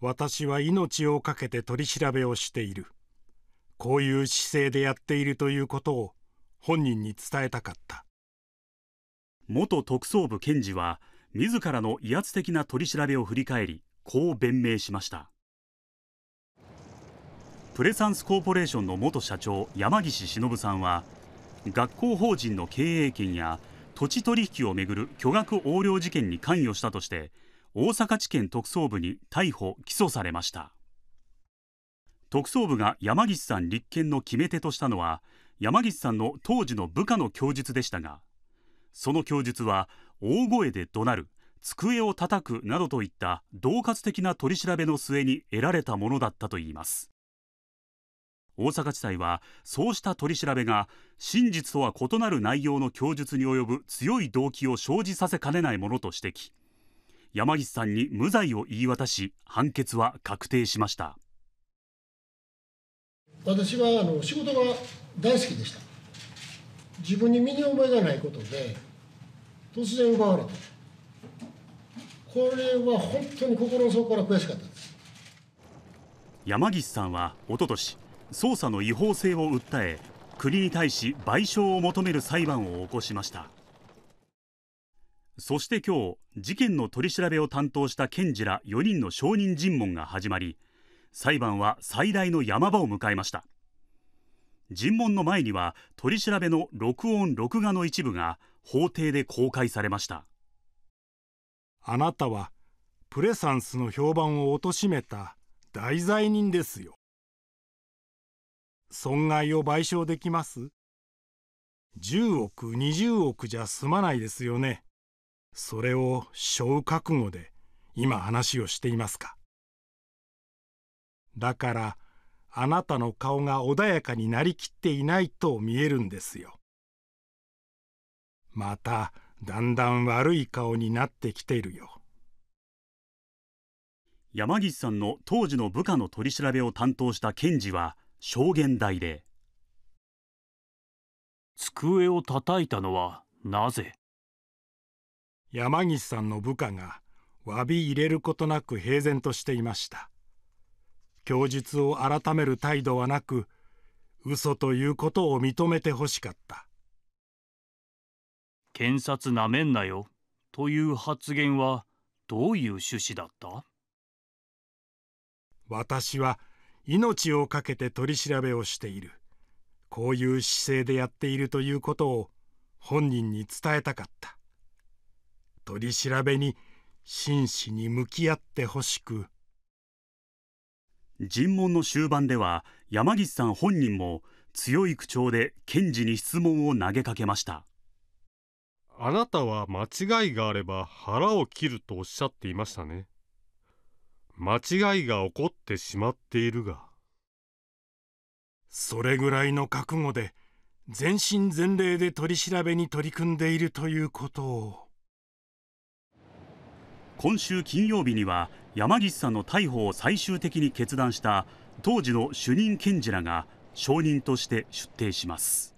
私は命を懸けて取り調べをしている。こういう姿勢でやっているということを本人に伝えたかった。元特捜部検事は自らの威圧的な取り調べを振り返りこう弁明しました。プレサンスコーポレーションの元社長山岸忍さんは学校法人の経営権や土地取引をめぐる巨額横領事件に関与したとして大阪地検特捜部に逮捕・起訴されました。特捜部が山岸さん立件の決め手としたのは山岸さんの当時の部下の供述でしたがその供述は大声で怒鳴る机を叩くなどといった恫喝的な取り調べの末に得られたものだったといいます。大阪地裁はそうした取り調べが真実とは異なる内容の供述に及ぶ強い動機を生じさせかねないものと指摘。山岸さんに無罪を言い渡し判決は確定しました。私はあの仕事が大好きでした。自分に身に覚えがないことで突然奪われた。これは本当に心の底から悔しかったです。山岸さんはおととし捜査の違法性を訴え国に対し賠償を求める裁判を起こしましたそして今日事件の取り調べを担当した検事ら4人の証人尋問が始まり裁判は最大の山場を迎えました。尋問の前には取り調べの録音録画の一部が法廷で公開されました。あなたはプレサンスの評判を貶めた大罪人ですよ。損害を賠償できます。10億20億じゃ済まないですよね。それを背負う覚悟で今話をしていますか？だからあなたの顔が穏やかになりきっていないと見えるんですよ。まただんだん悪い顔になってきているよ。山岸さんの当時の部下の取り調べを担当した検事は証言台で。机を叩いたのはなぜ？山岸さんの部下が詫び入れることなく平然としていました。供述を改める態度はなく嘘ということを認めてほしかった。検察なめんなよ。という発言はどういう趣旨だった？私は命を懸けて取り調べをしている。こういう姿勢でやっているということを本人に伝えたかった取り調べに真摯に向き合ってほしく。尋問の終盤では山岸さん本人も強い口調で検事に質問を投げかけました。あなたは間違いがあれば腹を切るとおっしゃっていましたね。間違いが起こってしまっているが。それぐらいの覚悟で全身全霊で取り調べに取り組んでいるということを今週金曜日には山岸さんの逮捕を最終的に決断した当時の主任検事らが証人として出廷します。